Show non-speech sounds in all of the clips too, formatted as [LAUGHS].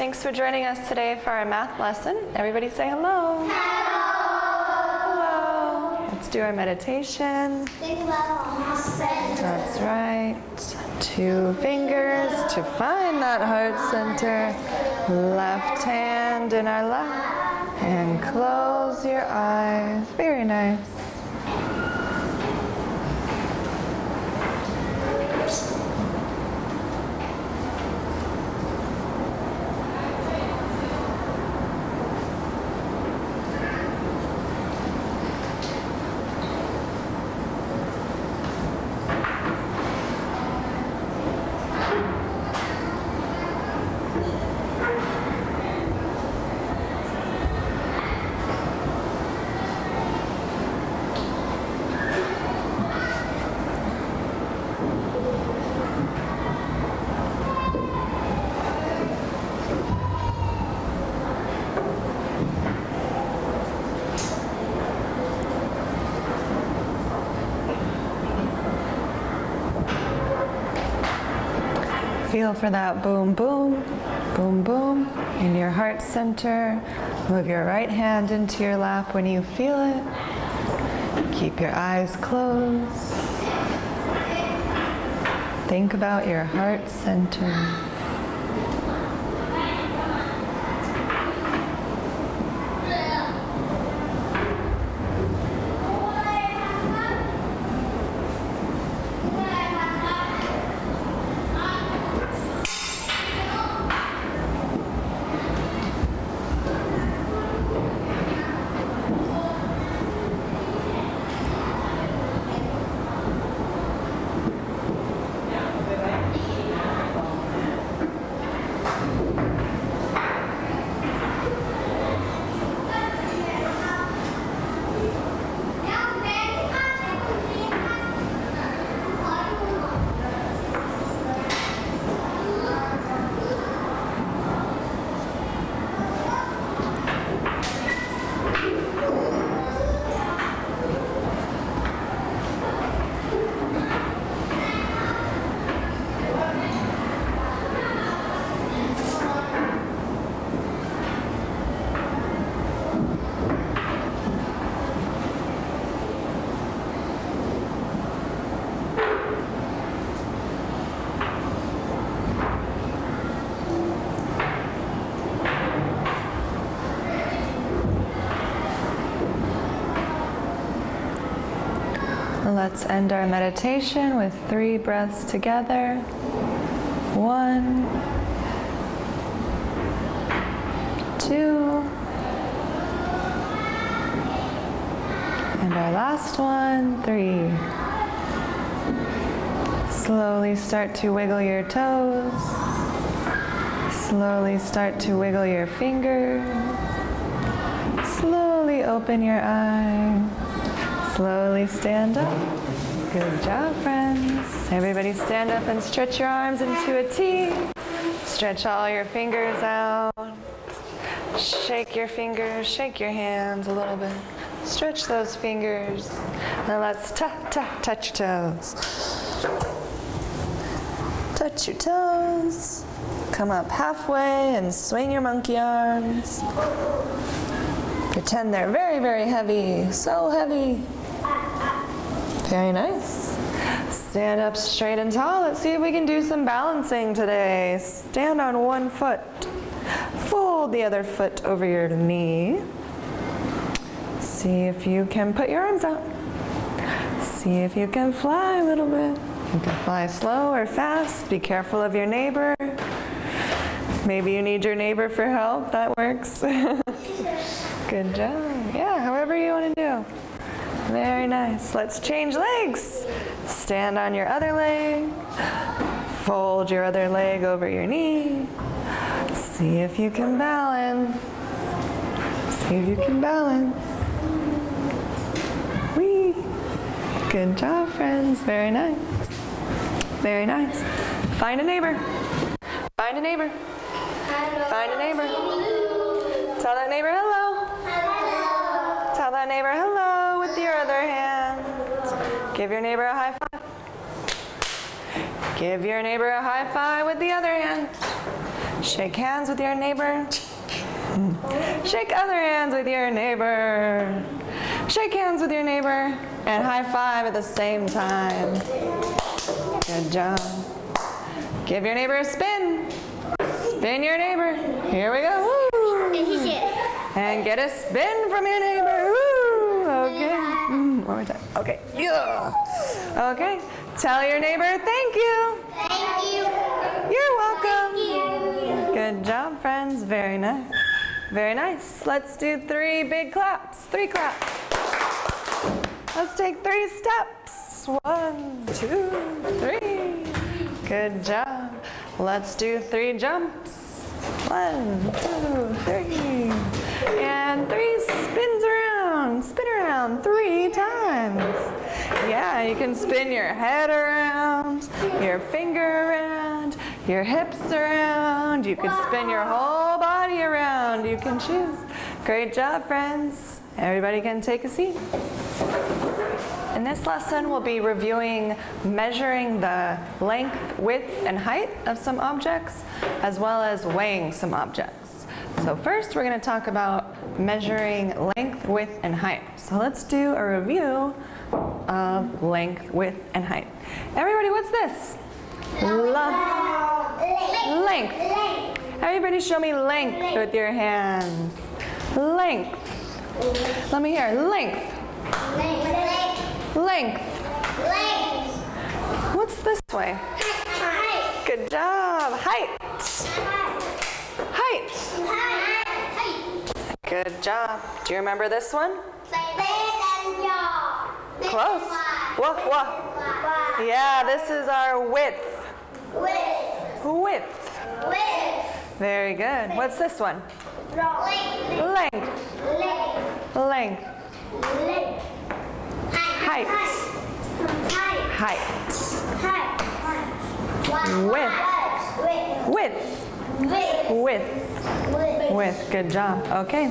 Thanks for joining us today for our math lesson. Everybody say hello. Hello. Let's do our meditation. That's right. Two fingers to find that heart center. Left hand in our lap. And close your eyes. Very nice. Feel for that boom, boom, boom, boom in your heart center. Move your right hand into your lap when you feel it. Keep your eyes closed. Think about your heart center. Let's end our meditation with three breaths together. One, two, and our last one, three. Slowly start to wiggle your toes. Slowly start to wiggle your fingers. Slowly open your eyes. Slowly stand up. Good job, friends. Everybody stand up and stretch your arms into a T. Stretch all your fingers out. Shake your fingers, shake your hands a little bit. Stretch those fingers. Now let's ta ta touch your toes. Touch your toes. Come up halfway and swing your monkey arms. Pretend they're very, very heavy. So heavy. Very nice. Stand up straight and tall. Let's see if we can do some balancing today. Stand on one foot. Fold the other foot over your knee. See if you can put your arms out. See if you can fly a little bit. You can fly slow or fast. Be careful of your neighbor. Maybe you need your neighbor for help. That works. [LAUGHS] Good job. Yeah, however you want to do. Very nice. Let's change legs. Stand on your other leg. Fold your other leg over your knee. See if you can balance. See if you can balance. Wee. Good job, friends. Very nice. Very nice. Find a neighbor. Find a neighbor. Find a neighbor. Tell that neighbor hello. Tell that neighbor hello with your other hand. Give your neighbor a high five. Give your neighbor a high five with the other hand. Shake hands with your neighbor. Shake other hands with your neighbor. Shake hands with your neighbor and high five at the same time. Good job. Give your neighbor a spin. Spin your neighbor. Here we go. Woo. And get a spin from your neighbor. Woo. Okay. Mm, one more time. Okay. Yeah. Okay. Tell your neighbor thank you. Thank you. You're welcome. Thank you. Good job, friends. Very nice. Very nice. Let's do three big claps. Three claps. Let's take three steps. One, two, three. Good job. Let's do three jumps. One, two, three. And three. Spin around three times. Yeah, you can spin your head around, your finger around, your hips around. You can spin your whole body around. You can choose. Great job, friends. Everybody can take a seat. In this lesson, we'll be reviewing measuring the length, width, and height of some objects, as well as weighing some objects. So first, we're going to talk about measuring length, width, and height. So let's do a review of length, width, and height. Everybody, what's this? Lo- length. Everybody show me length with your hands. Length. Let me hear. Length. Length. Length. What's this way? Height. Good job. Height. Height. Good job. Do you remember this one? Close. Whoa, whoa. Yeah, this is our width. Width. Width. Width. Very good. What's this one? Length. Length. Height. Height. Width. Width. Width. Width. Good job. Okay.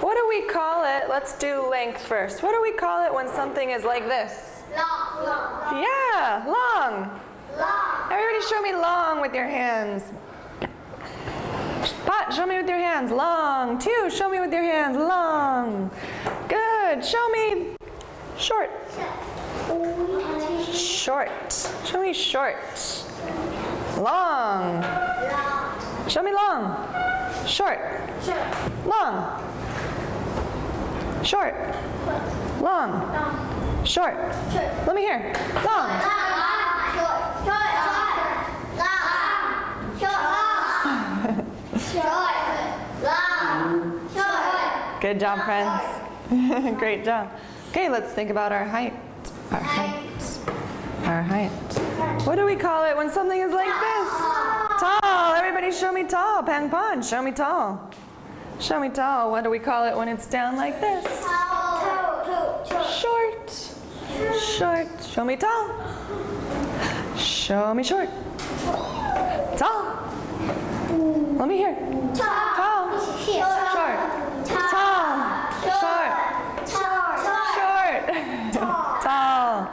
What do we call it? Let's do length first. What do we call it when something is like this? Long. Yeah, long. long. Everybody show me long with your hands. Pot, show me with your hands. Long. Two, show me with your hands. Long. Good. Show me short. Short. Show me short. Long. Show me long. Short. Long. Short. Long. Short. Let me hear. Long. Short. Short. Short long. Short. Long. Short. Good job, friends. [LAUGHS] Great job. Okay, let's think about our height. Our height. Our height. What do we call it when something is like this? Tall. Everybody show me tall. Pang pon, show me tall. Show me tall. What do we call it when it's down like this? Short. Short. Show me tall. Show me short. Tall. Let me hear. Tall. Short. Tall. Short. Short. [LAUGHS] Tall.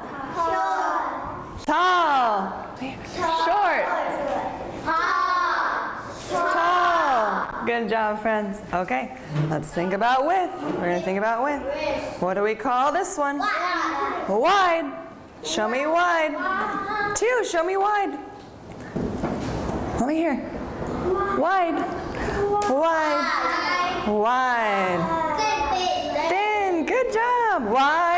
Tall. Short. Tall. Good job, friends. Okay, let's think about width. We're going to think about width. What do we call this one? Wide. Show me wide. Two, show me wide. Let me hear. Wide. Wide. Wide. Thin. Good job. Wide.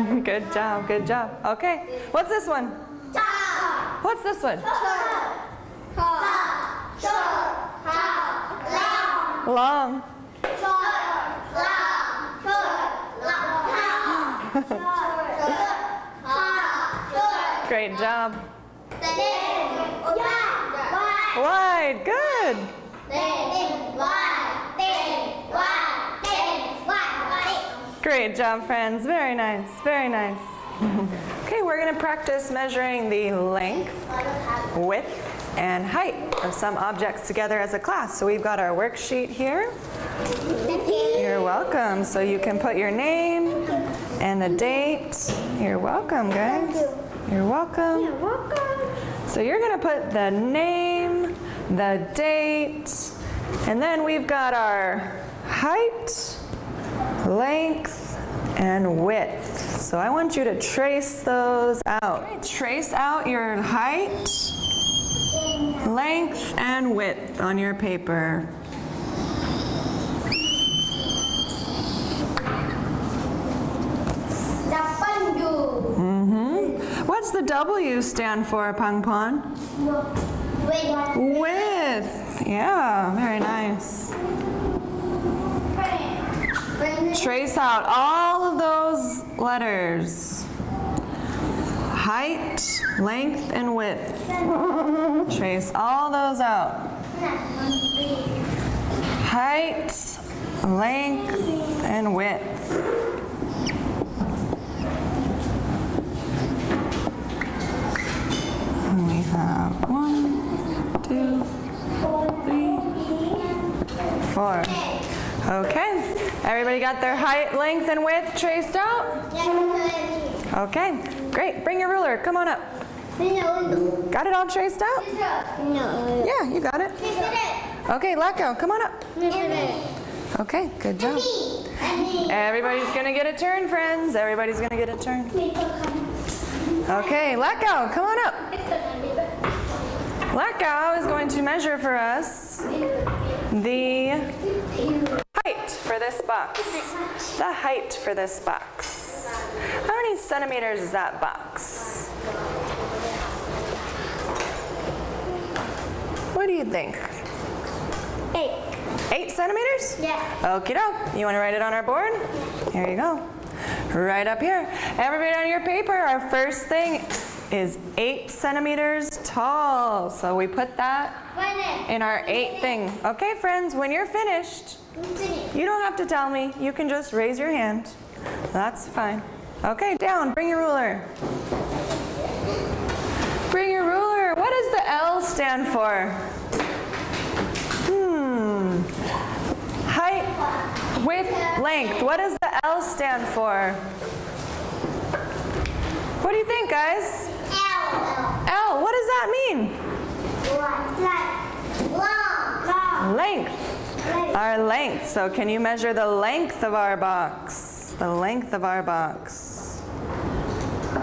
Good job. Good job. Okay. What's this one? What's this one? Long. Great job. Wide. Good. Job, friends. Very nice. Very nice. [LAUGHS] Okay, we're going to practice measuring the length, width, and height of some objects together as a class. So we've got our worksheet here. You're welcome. So you can put your name and the date. You're welcome, guys. You're welcome. So you're going to put the name, the date, and then we've got our height, length, and width. So I want you to trace those out. Okay, trace out your height, length, and width on your paper. Mm-hmm. What's the W stand for, Pang Pon? Width. Yeah, very nice. Trace out all of those letters. Height, length, and width. Trace all those out. Height, length, and width. We have one, two, three, four. Okay, everybody got their height, length, and width traced out? Okay, great. Bring your ruler. Come on up. Got it all traced out? No. Yeah, you got it. Okay, go. Come on up. Okay, good job. Everybody's gonna get a turn, friends. Everybody's gonna get a turn. Okay, go. Come on up. Go is going to measure for us the for this box. The height for this box. How many centimeters is that box? What do you think? Eight. Eight centimeters? Yeah. Okie doke. You want to write it on our board? Here you go. Right up here. Everybody on your paper, our first thing is eight centimeters tall. So we put that in our eight thing. Okay, friends, when you're finished, you don't have to tell me. You can just raise your hand. That's fine. Okay, down. Bring your ruler. Bring your ruler. What does the L stand for? Hmm. Height, width, length. What does the L stand for? What do you think, guys? L. What does that mean? Length. Our length. So can you measure the length of our box? The length of our box.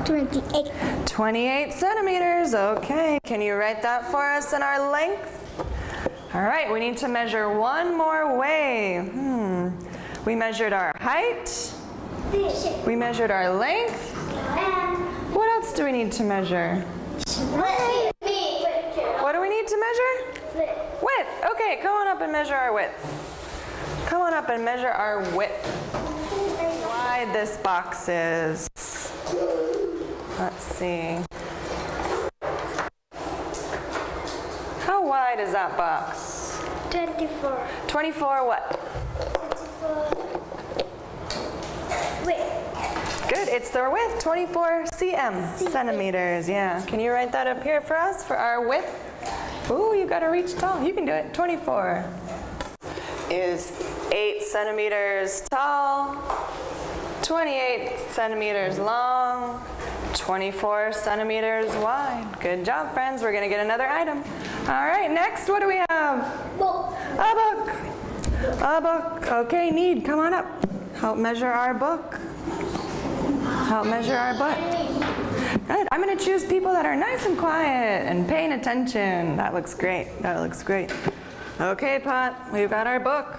28. 28 centimeters. Okay. Can you write that for us in our length? All right. We need to measure one more way. Hmm. We measured our height. We measured our length. What else do we need to measure? What do we need to measure? Width. Okay, come on up and measure our width. Come on up and measure our width. How wide this box is. Let's see. How wide is that box? 24. 24 what? 24. Wait. Good, it's the width, 24 cm, centimeters, yeah. Can you write that up here for us, for our width? Ooh, you gotta reach tall, you can do it. 24 is 8 centimeters tall, 28 centimeters long, 24 centimeters wide. Good job, friends. We're gonna get another item. All right, next, what do we have? A book. A book. Okay, Need, come on up. Help measure our book. Help measure our book. Good. I'm going to choose people that are nice and quiet and paying attention. That looks great. That looks great. Okay, Pot, we've got our book.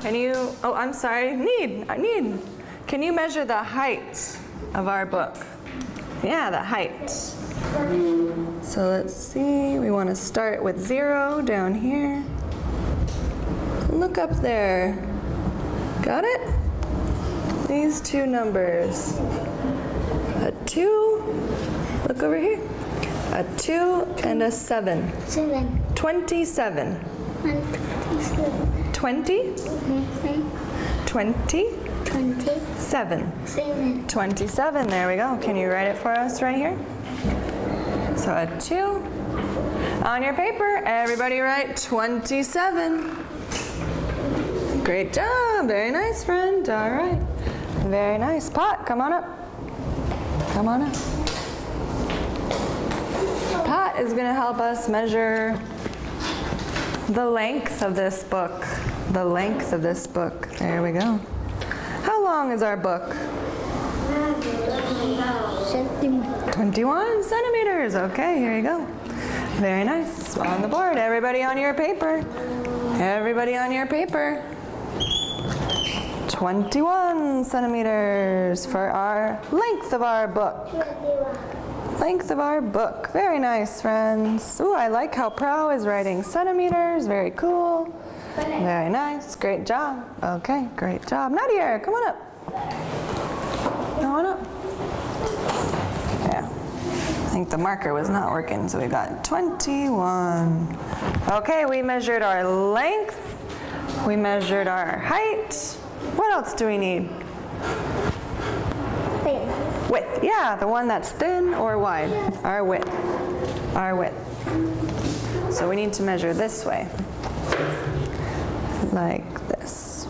Can you, oh, I'm sorry, Need, I need. Can you measure the height of our book? Yeah, the height. So let's see, we want to start with zero down here. Look up there. Got it? These two numbers. A two, look over here. A two and a seven. Seven. 27. One, two, 20, three, 20, Twenty-seven. Seven. 27, there we go. Can you write it for us right here? So a 2. On your paper, everybody write 27. Great job. Very nice, friend. All right. Very nice. Pot, come on up. Come on up. Pot is going to help us measure the length of this book. The length of this book. There we go. How long is our book? Centimeter. 21 centimeters. Okay, here you go. Very nice. On the board. Everybody on your paper. Everybody on your paper. 21 centimeters for our length of our book. Length of our book. Very nice, friends. Ooh, I like how Prow is writing centimeters. Very cool. Very nice. Great job. Okay, great job. Nadia, come on up. Come on up. Yeah. I think the marker was not working, so we got 21. Okay, we measured our length. We measured our height. What else do we need? Thin. Width. Yeah, the one that's thin or wide. Our width. Our width. So we need to measure this way. Like this.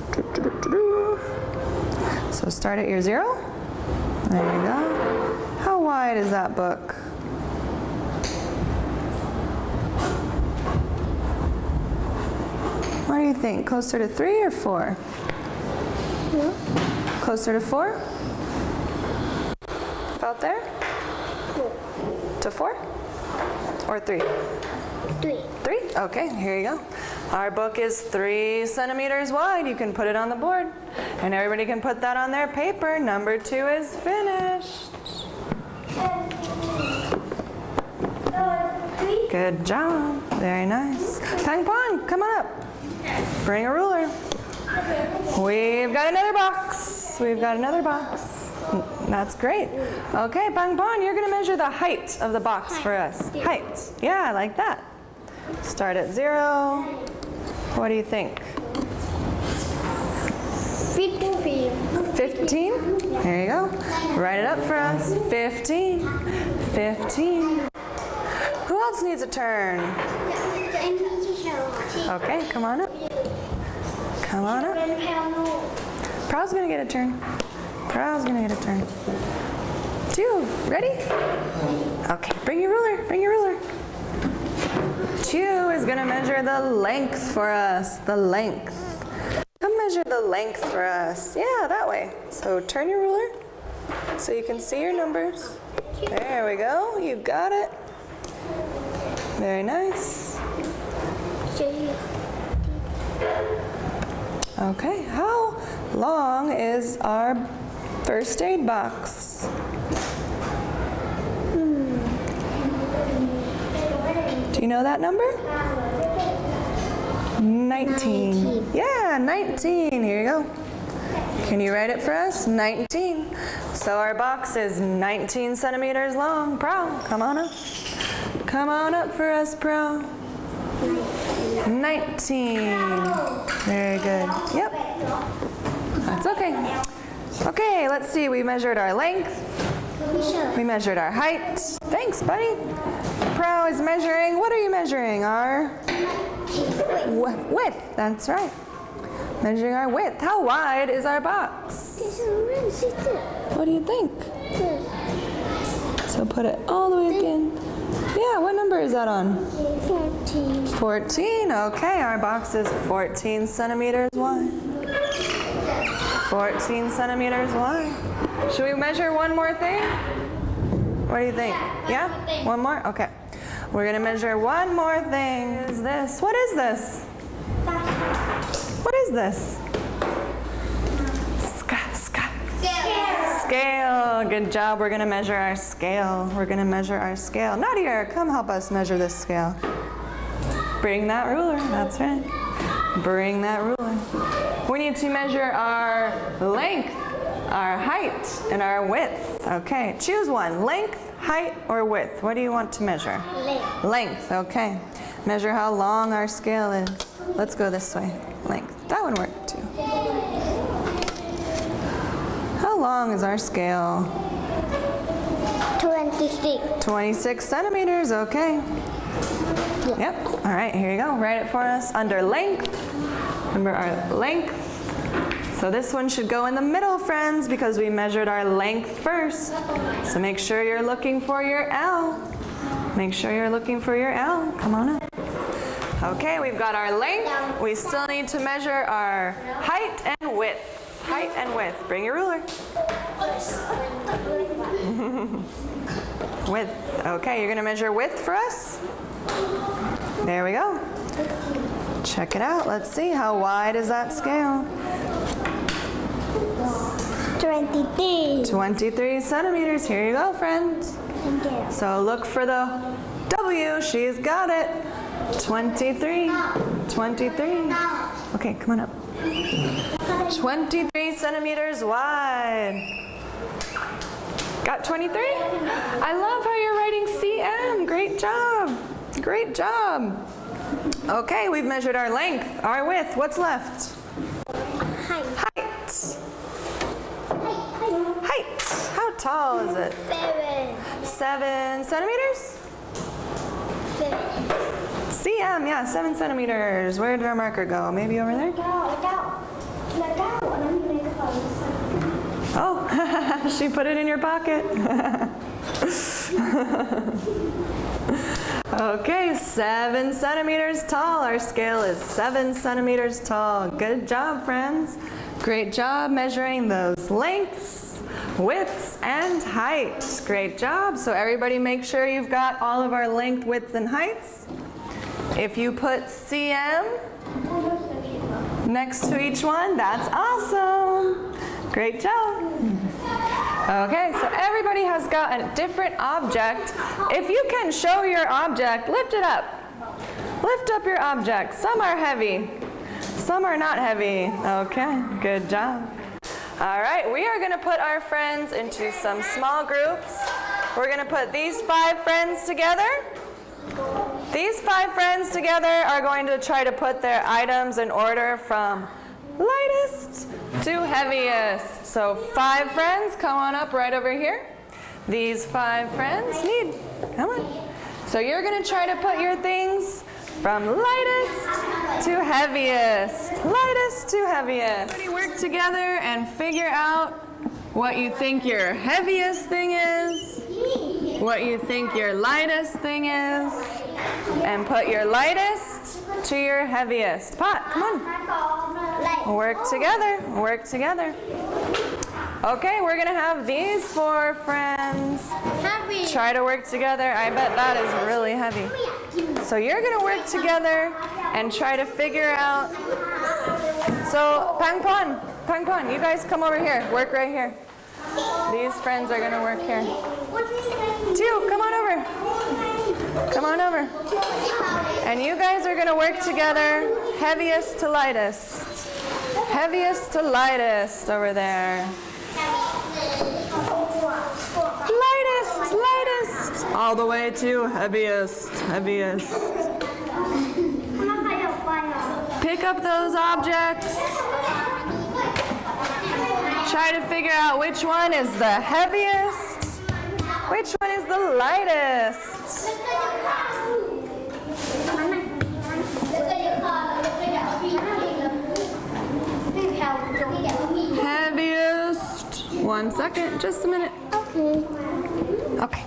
So start at your zero. There you go. How wide is that book? What do you think? Closer to three or four? Closer to four? About there? To four? Or three? Three. Three? Okay, here you go. Our book is three centimeters wide. You can put it on the board. And everybody can put that on their paper. Number two is finished. Good job. Very nice. Pang Pong, come on up. Bring a ruler. We've got another box. We've got another box. That's great. Okay, Bang Bon, you're going to measure the height of the box for us. Height. Yeah, like that. Start at zero. What do you think? Fifteen. 15? Here you go. Write it up for us. 15. 15. Who else needs a turn? Okay, come on up. On up. Prow's gonna get a turn. Prow's gonna get a turn. Two, ready? Okay, bring your ruler, bring your ruler. Two is gonna measure the length for us, the length. Come measure the length for us. Yeah, that way. So turn your ruler so you can see your numbers. There we go, you got it. Very nice. Okay, how long is our first aid box? Do you know that number? 19. Yeah, 19. Here you go. Can you write it for us? 19. So our box is 19 centimeters long. Pro, come on up. Come on up for us, Pro. 19. Very good. Yep. That's okay. Okay, let's see. We measured our length. We measured our height. Thanks, buddy. Pro is measuring. What are you measuring? Our wi- width. That's right. Measuring our width. How wide is our box? What do you think? So put it all the way end. Yeah, what number is that on? Fourteen. 14. Okay, our box is 14 centimeters wide. 14 centimeters wide. Should we measure one more thing? What do you think? Yeah? One more? Okay. We're going to measure one more thing. Is this? What is this? What is this? Scale. Good job. We're going to measure our scale. We're going to measure our scale. Nadia, come help us measure this scale. Bring that ruler. That's right. Bring that ruler. We need to measure our length, our height, and our width. Okay, choose one. Length, height, or width. What do you want to measure? Length. Length, okay. Measure how long our scale is. Let's go this way. Length. That one worked too. Long is our scale? 26. 26 centimeters, okay. Yep, all right, here you go. Write it for us under length. Remember our length. So this one should go in the middle, friends, because we measured our length first. So make sure you're looking for your L. Make sure you're looking for your L. Come on up. Okay, we've got our length. We still need to measure our height and width. Height and width. Bring your ruler. [LAUGHS] Width. Okay, you're gonna measure width for us? There we go. Check it out. Let's see. How wide is that scale? 23. 23 centimeters. Here you go, friends. Thank you. So look for the W. She's got it. 23. 23. Okay, come on up. 23 centimeters wide. Got 23? I love how you're writing CM. Great job. Great job. Okay, we've measured our length, our width. What's left? Height. Height. Height. How tall is it? Seven. Seven centimeters? CM, yeah, seven centimeters. Where did our marker go? Maybe over there? Look out, look out, look out. Oh, [LAUGHS] she put it in your pocket. [LAUGHS] okay, seven centimeters tall. Our scale is seven centimeters tall. Good job, friends. Great job measuring those lengths, widths, and heights. Great job. So everybody make sure you've got all of our length, widths, and heights. If you put CM next to each one, that's awesome. Great job. Okay, so everybody has got a different object. If you can show your object, lift it up. Lift up your object. Some are heavy, some are not heavy. Okay, good job. All right, we are going to put our friends into some small groups. We're going to put these five friends together. These five friends together are going to try to put their items in order from lightest to heaviest. So five friends, come on up right over here. These five friends need, come on. So you're gonna try to put your things from lightest to heaviest. Lightest to heaviest. Everybody work together and figure out what you think your heaviest thing is, what you think your lightest thing is, and put your lightest to your heaviest. Pot, come on. Work together, work together. Okay, we're gonna have these four friends Heavy. try to work together. I bet that is really heavy. So you're gonna work together and try to figure out. So Pang Pon, Pang Pon, you guys come over here. Work right here. These friends are gonna work here. Two, come on over. Come on over. And you guys are gonna work together, heaviest to lightest. Heaviest to lightest over there. Lightest, lightest. All the way to heaviest, heaviest. Pick up those objects. Try to figure out which one is the heaviest, which one is the lightest. Heaviest. One second, just a minute. Okay.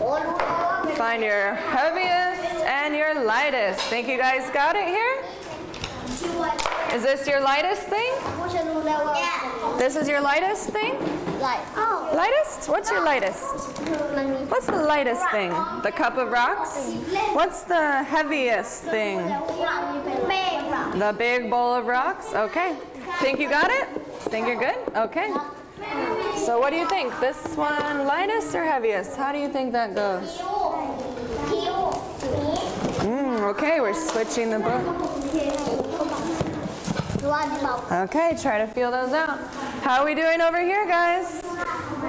Okay. Find your heaviest and your lightest. Think you guys got it here? Is this your lightest thing? This is your lightest thing? Light. Oh. Lightest? What's your lightest? What's the lightest thing? The cup of rocks? What's the heaviest thing? The big bowl of rocks? Okay. Think you got it? Think you're good? Okay. So what do you think? This one lightest or heaviest? How do you think that goes? Mm, okay, we're switching the book. Okay, try to feel those out. How are we doing over here, guys?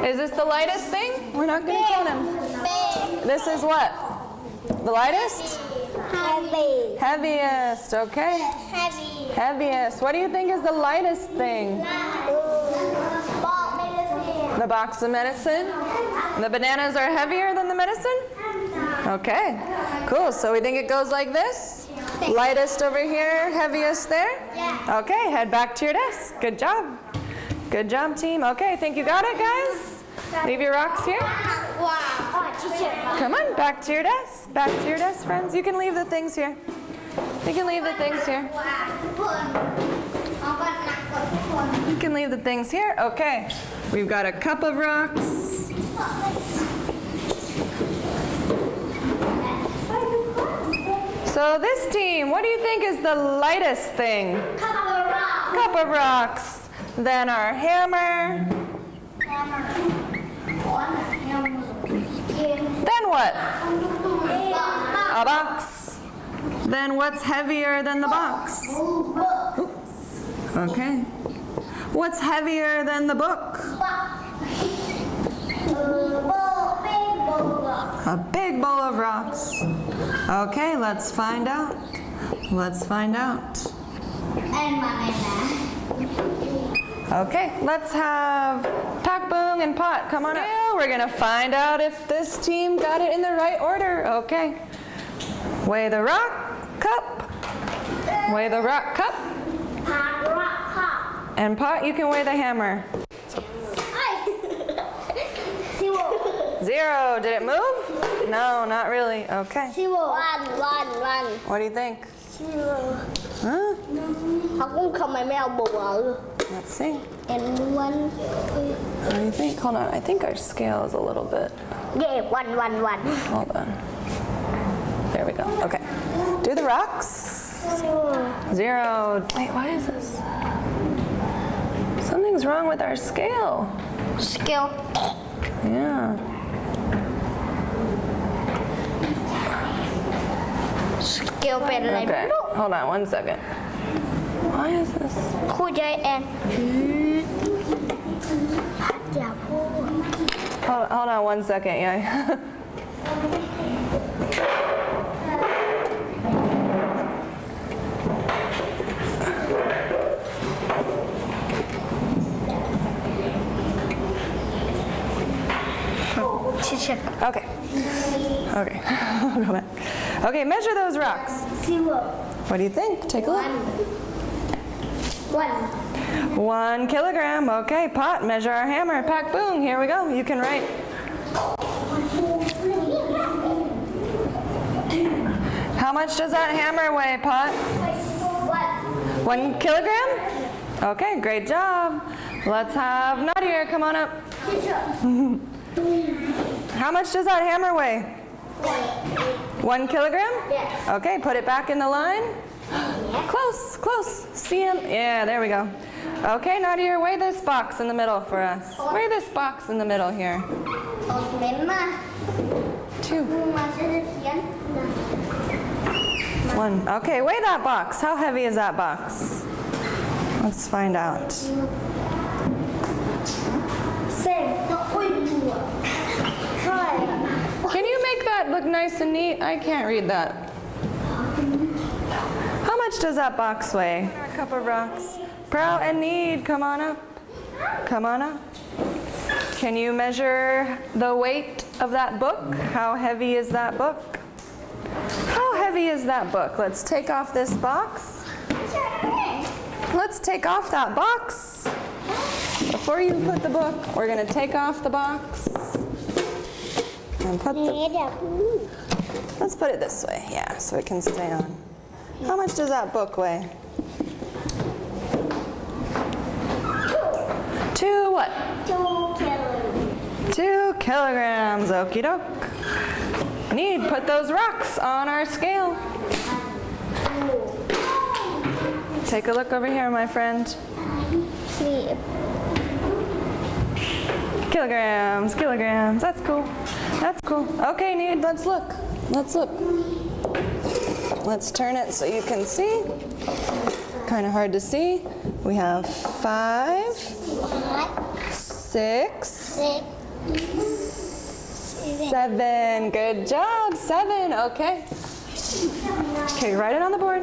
Is this the lightest thing? We're not going to count them. This is what? The lightest? Heavy. Heaviest, okay. Heavy. Heaviest. What do you think is the lightest thing? The box of medicine? The bananas are heavier than the medicine? Okay, cool. So we think it goes like this? [LAUGHS] Lightest over here, heaviest there? Yeah. Okay, head back to your desk. Good job. Good job, team. Okay, think you got it, guys? Leave your rocks here. Come on, back to your desk. Back to your desk, friends. You can leave the things here. You can leave the things here. You can leave the things here. Okay. We've got a cup of rocks. So this team, what do you think is the lightest thing? Cover up. Cup of rocks. Then our hammer. Hammer. Then what? A box. Then what's heavier than the box? Okay. What's heavier than the book? A big bowl of rocks. Okay, let's find out. Let's find out. Okay, let's have Pack Boom and Pot come on up. We're gonna find out if this team got it in the right order. Okay. Weigh the rock cup. Weigh the rock cup. Pot, rock, cup. And Pot, you can weigh the hammer. Zero. Did it move? No, not really. Okay. Zero. One, one, one. What do you think? Zero. Huh? I won't cut my mail Let's see. And one. Two. What do you think? Hold on. I think our scale is a little bit. Yeah, one, one, one. Hold on. There we go. Okay. Do the rocks. Zero. Zero. Wait, why is this? Something's wrong with our scale. Scale. Yeah. open Hold on one second. Why is this? Kujay and. Hold, hold on one second, yeah. Okay. Okay. [LAUGHS] I'll go back. Okay, measure those rocks. zero What do you think? Take a look. one One kilogram. Okay, pot, measure our hammer. Pack, boom. Here we go. You can write. How much does that hammer weigh, pot? one One kilogram? Okay, great job. Let's have Nadia come on up. [LAUGHS] How much does that hammer weigh? One kilogram? Yes. Okay, put it back in the line. Close, close. See him? Yeah, there we go. Okay, Nadia, weigh this box in the middle for us. Weigh this box in the middle here. Two. One. Okay, weigh that box. How heavy is that box? Let's find out. Nice and neat? I can't read that. How much does that box weigh? A cup of rocks. Proud and Need, come on up. Come on up. Can you measure the weight of that book? How heavy is that book? How heavy is that book? Let's take off this box. Let's take off that box. Before you put the book, we're going to take off the box and put the, let's put it this way, yeah, so it can stay on. How much does that book weigh? Two what? Two kilograms. Two kilograms, okie doke. Need put those rocks on our scale. Take a look over here, my friend. Kilograms, kilograms, that's cool. Cool. Okay, Need, let's look. Let's look. Let's turn it so you can see. Kind of hard to see. We have five, six, seven. Good job, seven. Okay. Okay, write it on the board.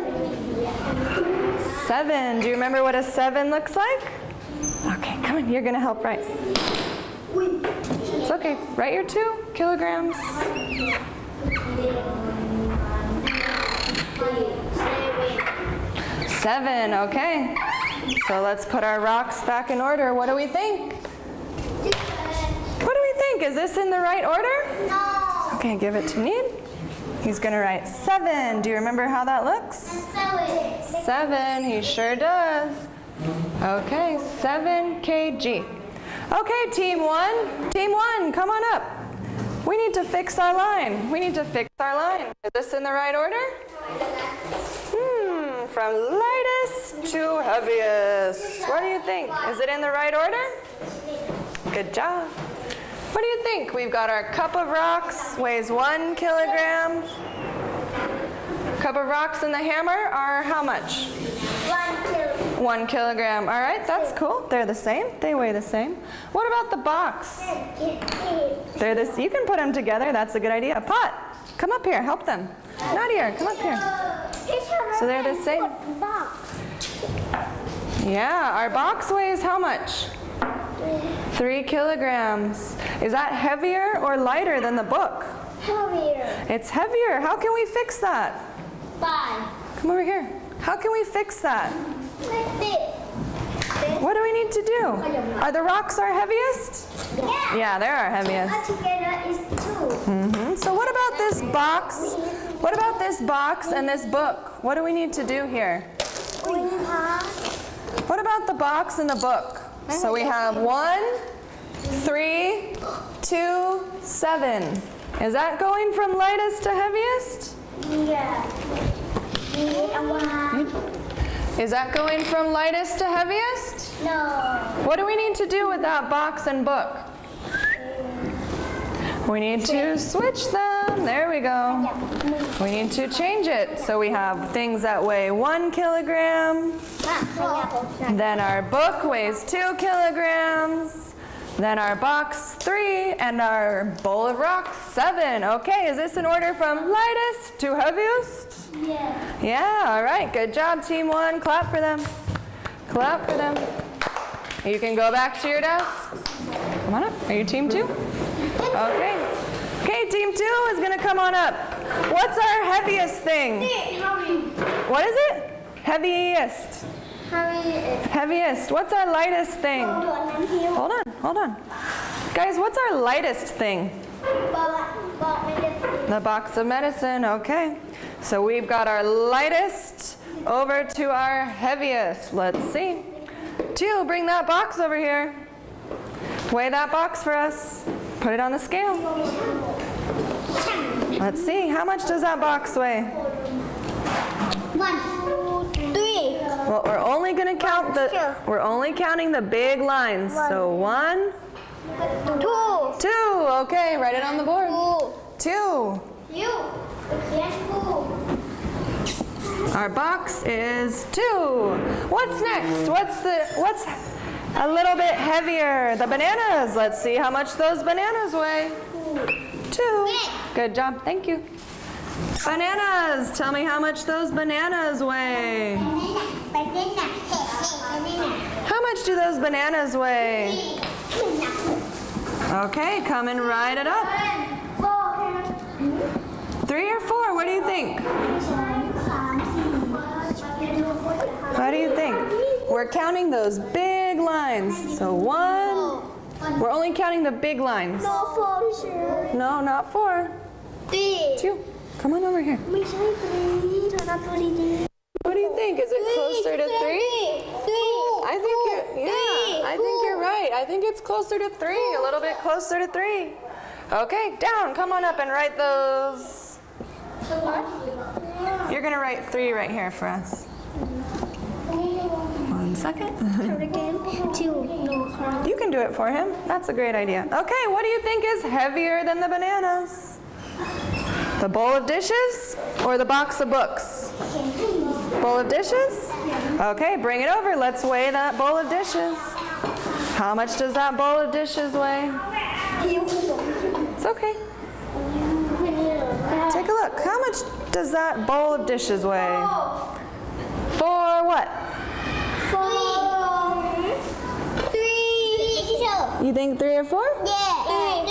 Seven. Do you remember what a seven looks like? Okay, come on, you're gonna help write. Okay. Write your two kilograms. Seven. Okay. So let's put our rocks back in order. What do we think? What do we think? Is this in the right order? No. Okay, give it to Need. He's going to write seven. Do you remember how that looks? Seven, he sure does. Okay, seven kg. Okay, team one, team one, come on up. We need to fix our line. We need to fix our line. Is this in the right order? Hmm, from lightest to heaviest. What do you think? Is it in the right order? Good job. What do you think? We've got our cup of rocks, weighs one kilogram. Cup of rocks and the hammer are how much? One, kilogram. All right, that's cool. They're the same. They weigh the same. What about the box? They're this. You can put them together. That's a good idea. Pot, come up here. Help them. Nadia, come up here. So they're the same. Yeah, our box weighs how much? Three kilograms. Is that heavier or lighter than the book? Heavier. It's heavier. How can we fix that? Five. Come over here. How can we fix that? Like this. This. What do we need to do? Are the rocks our heaviest? Yeah. Yeah, they're our heaviest. Two. hmm So what about this box? What about this box and this book? What do we need to do here? What about the box and the book? So we have one, three, two, seven. Is that going from lightest to heaviest? yeah. Is that going from lightest to heaviest? No. What do we need to do with that box and book? We need to switch them. There we go. We need to change it. So we have things that weigh one kilogram. Then our book weighs two kilograms. Then our box three, and our bowl of rocks seven. Okay, is this in order from lightest to heaviest? Yeah. Yeah, all right, good job, team one. Clap for them. Clap for them. You can go back to your desks. Come on up. Are you team two? Okay. Okay, team two is gonna come on up. What's our heaviest thing? What is it? Heaviest. Heaviest. What's our lightest thing? Hold on, hold on. Guys, what's our lightest thing? The box of medicine, okay. So we've got our lightest over to our heaviest. Let's see. Two, bring that box over here. Weigh that box for us. Put it on the scale. Let's see, how much does that box weigh? One, Well, we're only gonna count the, we're only counting the big lines. So one, two, two, okay, write it on the board. two. Two. You. Yes, two. Our box is two. What's next? What's the, what's a little bit heavier? The bananas. Let's see how much those bananas weigh. Two. Good job. Thank you. Bananas. Tell me how much those bananas weigh. Banana. banana, banana. How much do those bananas weigh? Okay, come and ride it up. Three or four? What do you think? What do you think? We're counting those big lines. So one. We're only counting the big lines. No, four, sure. No, not four. Three. Two. Come on over here. What do you think? Is it closer to three? I think you're, yeah, I think you're right. I think it's closer to three, a little bit closer to three. Okay, down. Come on up and write those. You're going to write three right here for us. One second. you can do it for him. That's a great idea. Okay, what do you think is heavier than the bananas? The bowl of dishes or the box of books? Bowl of dishes? Okay, bring it over. Let's weigh that bowl of dishes. How much does that bowl of dishes weigh? It's okay. Take a look. How much does that bowl of dishes weigh? Four what? Four. Three. You think three or four? Yeah.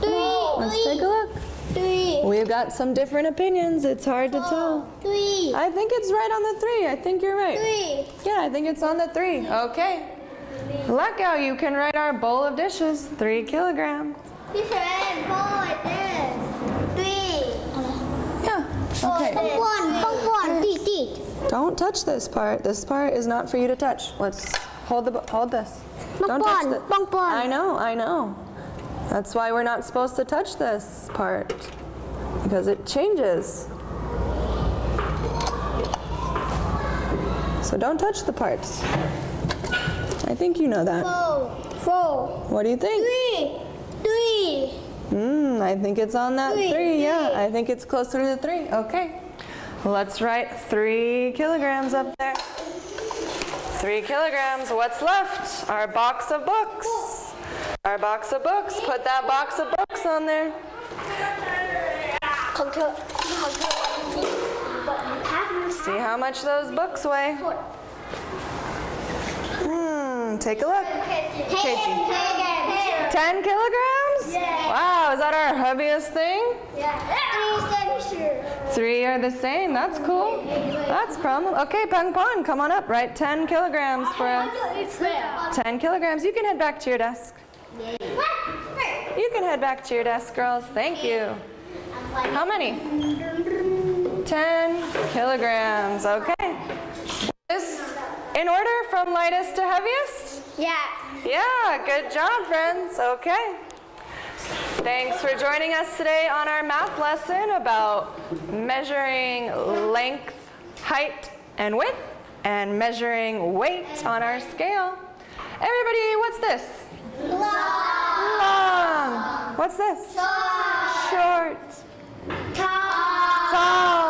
Three. Four. Let's take a look. Three. We've got some different opinions. It's hard to tell. Three. I think it's right on the three. I think you're right. Three. Yeah, I think it's on the three. Okay. Lucko, you can write our bowl of dishes. Three kilograms. One. Four. This. Three. Yeah. Oh, okay. Oh, one. Oh, one. Three. Three. Don't touch this part. This part is not for you to touch. Let's hold the hold this. Don't touch it. I know, I know. That's why we're not supposed to touch this part because it changes. So don't touch the parts. I think you know that. Four. Four. What do you think? Three. Three. Hmm, I think it's on that Three, three. Yeah. I think it's closer to the three. Okay. Let's write three kilograms up there. Three kilograms. What's left? Our box of books. Our box of books. Put that box of books on there. See how much those books weigh. Hmm, take a look. Ten kilograms? Wow, is that our heaviest thing? Three are the same. That's cool. That's problem. Okay, Peng Pon, come on up. Write 10 kilograms for us. 10 kilograms. You can head back to your desk. You can head back to your desk, girls. Thank you. How many? 10 kilograms. Okay. This in order from lightest to heaviest? Yeah. Yeah, good job, friends. Okay. Thanks for joining us today on our math lesson about measuring length, height, and width, and measuring weight on our scale. Everybody, what's this? Long. What's this? Short. Wide.